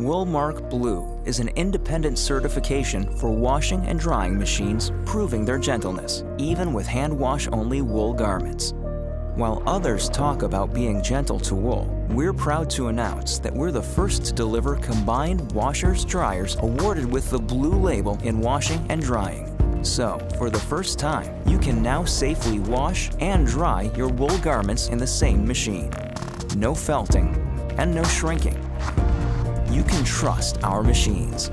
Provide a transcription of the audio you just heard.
Woolmark Blue is an independent certification for washing and drying machines proving their gentleness, even with hand wash only wool garments. While others talk about being gentle to wool, we're proud to announce that we're the first to deliver combined washers dryers awarded with the blue label in washing and drying. So, for the first time, you can now safely wash and dry your wool garments in the same machine. No felting and no shrinking. You can trust our machines.